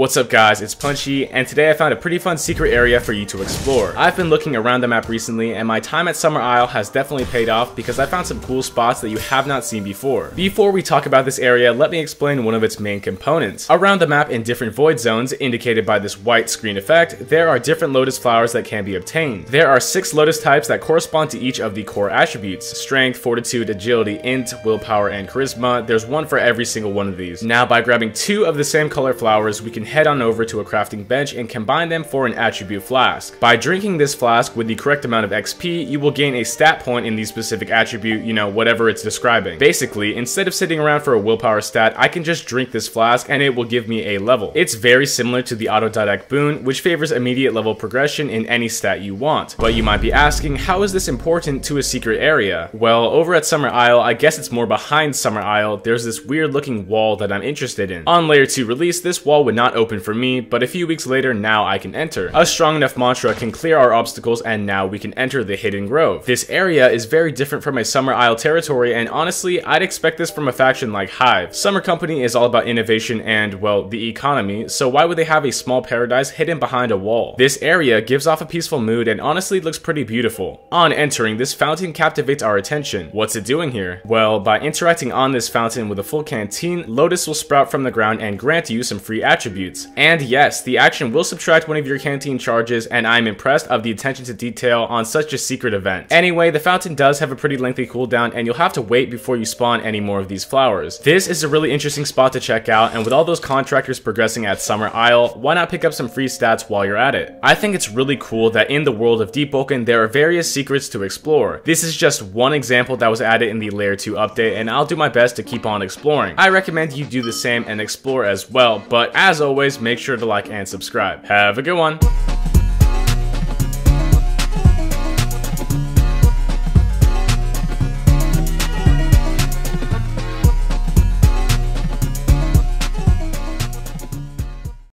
What's up guys, it's Punchee, and today I found a pretty fun secret area for you to explore. I've been looking around the map recently, and my time at Summer Isle has definitely paid off because I found some cool spots that you have not seen before. Before we talk about this area, let me explain one of its main components. Around the map in different void zones, indicated by this white screen effect, there are different lotus flowers that can be obtained. There are six lotus types that correspond to each of the core attributes, strength, fortitude, agility, int, willpower, and charisma. There's one for every single one of these. Now by grabbing two of the same color flowers, we can head on over to a crafting bench and combine them for an attribute flask. By drinking this flask with the correct amount of XP, you will gain a stat point in the specific attribute, you know, whatever it's describing. Basically, instead of sitting around for a willpower stat, I can just drink this flask and it will give me a level. It's very similar to the autodidact boon, which favors immediate level progression in any stat you want. But you might be asking, how is this important to a secret area? Well, over at Summer Isle, I guess it's more behind Summer Isle, there's this weird looking wall that I'm interested in. On layer 2 release, this wall would not open for me, but a few weeks later, now I can enter. A strong enough mantra can clear our obstacles and now we can enter the Hidden Grove. This area is very different from a Summer Isle territory and honestly, I'd expect this from a faction like Hive. Summer Company is all about innovation and, well, the economy, so why would they have a small paradise hidden behind a wall? This area gives off a peaceful mood and honestly looks pretty beautiful. On entering, this fountain captivates our attention. What's it doing here? Well, by interacting on this fountain with a full canteen, Lotus will sprout from the ground and grant you some free attributes. And yes, the action will subtract one of your canteen charges, and I'm impressed of the attention to detail on such a secret event. Anyway, the fountain does have a pretty lengthy cooldown, and you'll have to wait before you spawn any more of these flowers. This is a really interesting spot to check out, and with all those contractors progressing at Summer Isle, why not pick up some free stats while you're at it? I think it's really cool that in the world of Deepwoken, there are various secrets to explore. This is just one example that was added in the Layer 2 update, and I'll do my best to keep on exploring. I recommend you do the same and explore as well, but as always, make sure to like and subscribe. Have a good one.